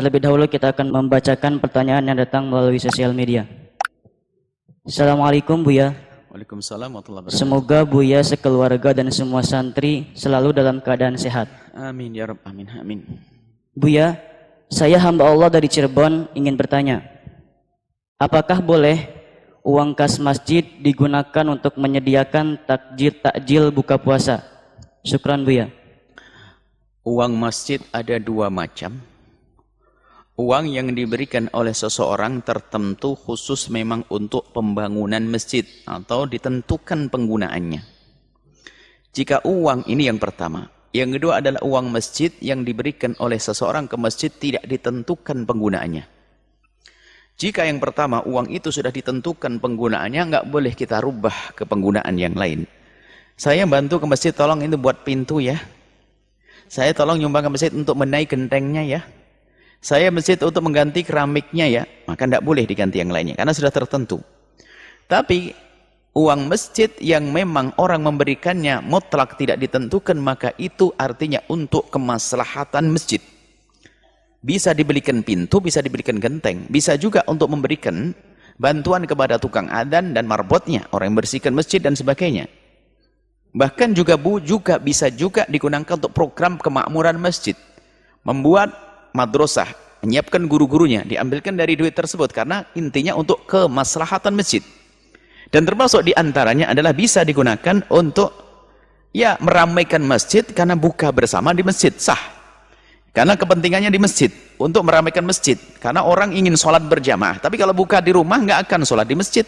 Terlebih dahulu kita akan membacakan pertanyaan yang datang melalui sosial media. Assalamualaikum Buya. Waalaikumsalam warahmatullahi wabarakatuh. Semoga Buya sekeluarga dan semua santri selalu dalam keadaan sehat. Amin ya Rabb. Amin. Amin. Buya, saya hamba Allah dari Cirebon ingin bertanya. Apakah boleh uang kas masjid digunakan untuk menyediakan takjil-takjil buka puasa? Syukran Buya. Uang masjid ada dua macam. Uang yang diberikan oleh seseorang tertentu khusus memang untuk pembangunan masjid atau ditentukan penggunaannya. Jika uang ini yang pertama. Yang kedua adalah uang masjid yang diberikan oleh seseorang ke masjid tidak ditentukan penggunaannya. Jika yang pertama uang itu sudah ditentukan penggunaannya, nggak boleh kita rubah ke penggunaan yang lain. Saya bantu ke masjid, tolong itu buat pintu ya. Saya tolong nyumbang ke masjid untuk menaik gentengnya ya. Saya masjid untuk mengganti keramiknya ya. Maka tidak boleh diganti yang lainnya. Karena sudah tertentu. Tapi uang masjid yang memang orang memberikannya mutlak tidak ditentukan. Maka itu artinya untuk kemaslahatan masjid. Bisa dibelikan pintu, bisa dibelikan genteng. Bisa juga untuk memberikan bantuan kepada tukang adan dan marbotnya. Orang yang bersihkan masjid dan sebagainya. Bahkan juga bu juga bisa juga digunakan untuk program kemakmuran masjid. Membuat madrasah, menyiapkan guru-gurunya, diambilkan dari duit tersebut karena intinya untuk kemaslahatan masjid. Dan termasuk di antaranya adalah bisa digunakan untuk ya meramaikan masjid karena buka bersama di masjid sah. Karena kepentingannya di masjid untuk meramaikan masjid. Karena orang ingin sholat berjamaah, tapi kalau buka di rumah nggak akan sholat di masjid.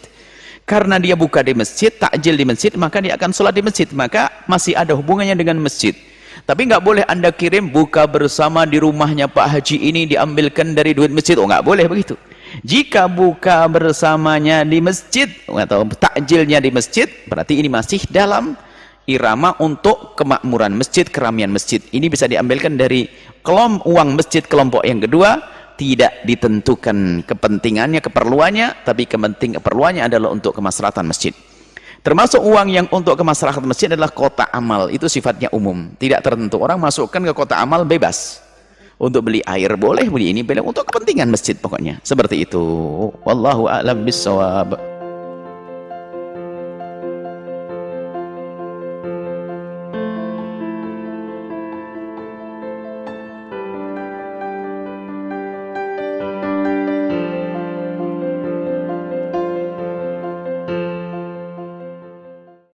Karena dia buka di masjid, takjil di masjid, maka dia akan sholat di masjid. Maka masih ada hubungannya dengan masjid. Tapi nggak boleh anda kirim buka bersama di rumahnya Pak Haji ini diambilkan dari duit masjid. Oh nggak boleh begitu. Jika buka bersamanya di masjid atau takjilnya di masjid, berarti ini masih dalam irama untuk kemakmuran masjid, keramian masjid. Ini bisa diambilkan dari kelom uang masjid kelompok yang kedua tidak ditentukan kepentingannya, keperluannya, tapi kepenting keperluannya adalah untuk kemaslahatan masjid. Termasuk uang yang untuk kemaslahatan masjid adalah kota amal, itu sifatnya umum, tidak tertentu. Orang masukkan ke kota amal bebas. Untuk beli air boleh, beli ini boleh, untuk kepentingan masjid pokoknya. Seperti itu. Wallahu a'lam bissawab.